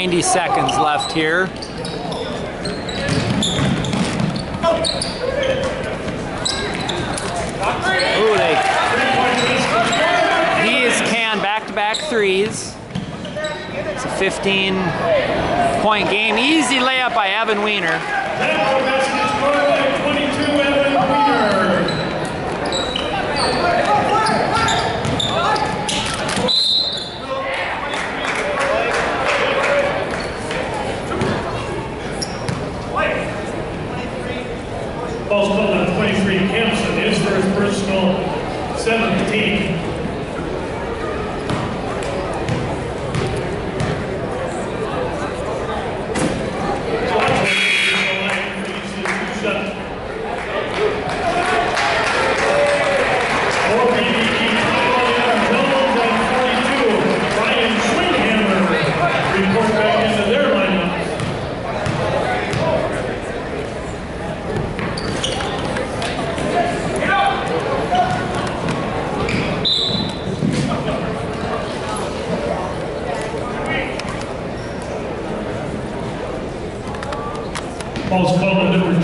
90 seconds left here. Ooh, they. Can back-to-back threes. It's a 15 point game. Easy layup by Evan Weiner. That basket scored by 22 Evan Weiner. 17. Paul's called on number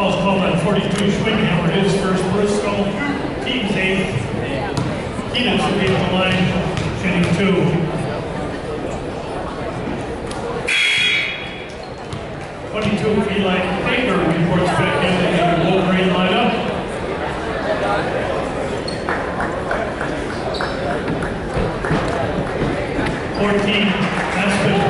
Paul's called on 42 Schwinghammer, his first personal, team's eighth. Keenan should be at the line, shooting two. 22 Eli Baker reports back into the Wolverine lineup. Fourteen, Aspen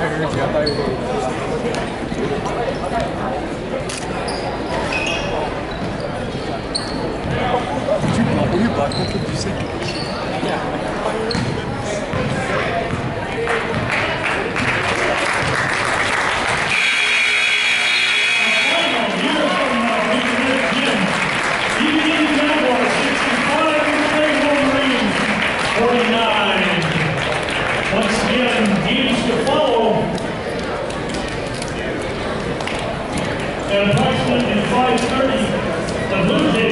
Thank you. Approximately 5:30, the Blue Jays